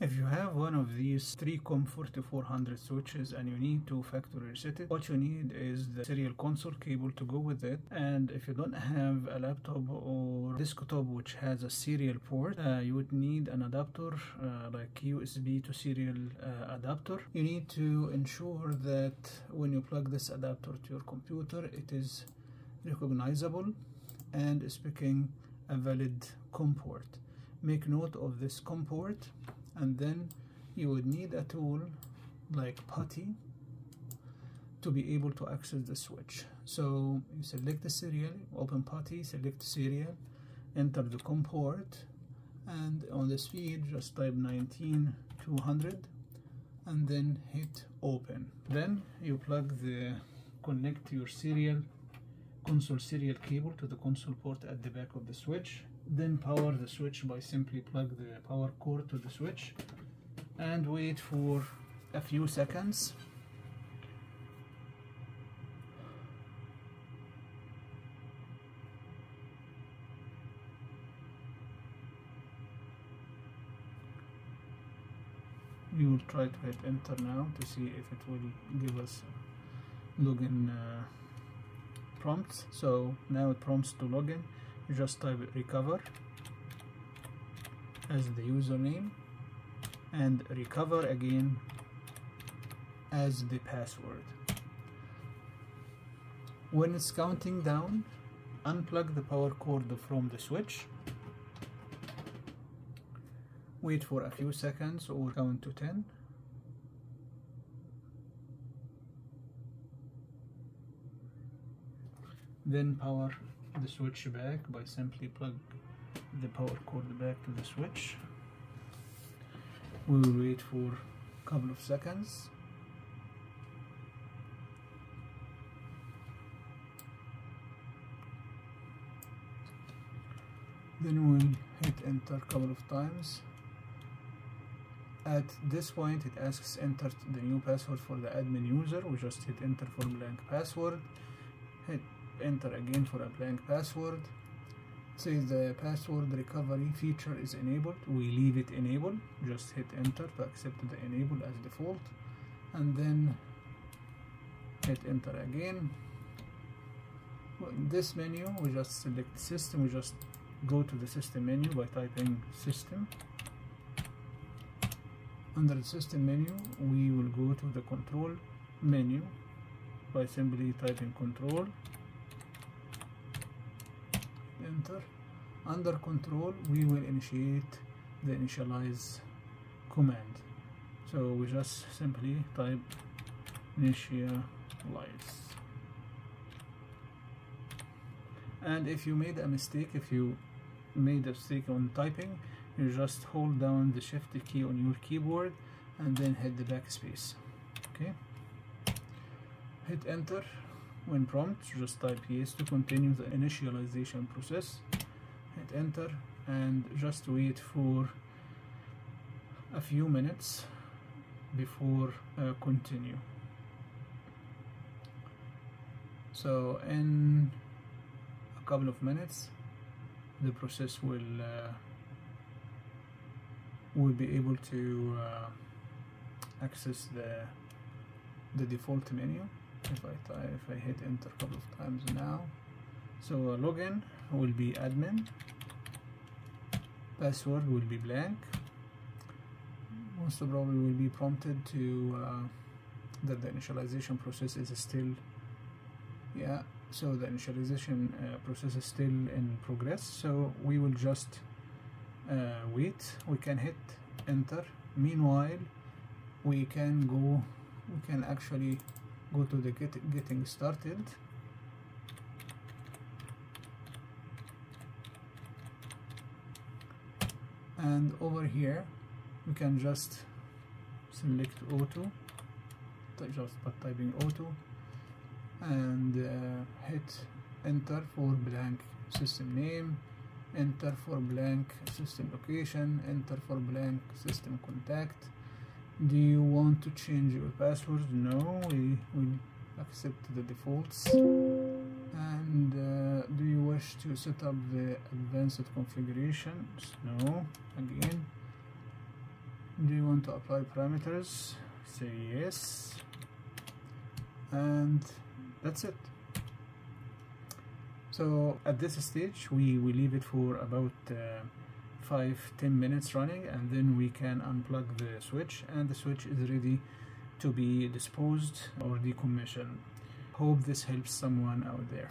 If you have one of these 3Com 4400 switches and you need to factory reset it, what you need is the serial console cable to go with it. And if you don't have a laptop or desktop which has a serial port, uh, you would need an adapter uh, like USB to serial uh, adapter. You need to ensure that when you plug this adapter to your computer, it is recognizable and speaking a valid COM port. Make note of this COM port and then you would need a tool like PuTTY to be able to access the switch. So you select the serial, open PuTTY, select serial, enter the COM port and on the speed just type 19200 and then hit open. Then you plug the connect your serial console serial cable to the console port at the back of the switch then power the switch by simply plug the power cord to the switch and wait for a few seconds. We will try to hit enter now to see if it will give us login uh, prompts. So now it prompts to login just type recover as the username and recover again as the password. When it's counting down unplug the power cord from the switch. Wait for a few seconds or count to 10 then power the switch back by simply plug the power cord back to the switch. We will wait for a couple of seconds. Then we'll hit enter a couple of times. At this point it asks enter the new password for the admin user. We just hit enter for blank password. Hit enter again for a blank password. Says the password recovery feature is enabled. We leave it enabled. Just hit enter to accept the enable as default. And then hit enter again. In this menu we just select system. We just go to the system menu by typing system. Under the system menu we will go to the control menu by simply typing control enter. Under control we will initiate the initialize command. So we just simply type initialize. And if you made a mistake if you made a mistake on typing you just hold down the shift key on your keyboard and then hit the backspace. Okay? Hit enter when prompt just type yes to continue the initialization process. Hit enter and just wait for a few minutes before uh, continue. So in a couple of minutes the process will uh, will be able to uh, access the the default menu if I if I hit enter a couple of times now. So uh, login will be admin. Password will be blank. Most probably will be prompted to uh, that the initialization process is still yeah so the initialization uh, process is still in progress. So we will just uh, wait. We can hit enter. Meanwhile we can go we can actually go to the get, getting started. And over here we can just select auto. Just by typing auto. And uh, hit enter for blank system name enter for blank system location enter for blank system contact do you want to change your password? No we will accept the defaults. And uh, do you wish to set up the advanced configurations? No again. Do you want to apply parameters? Say yes. And that's it. So at this stage we, we leave it for about uh, 5 10 minutes running and then we can unplug the switch and the switch is ready to be disposed or decommissioned. Hope this helps someone out there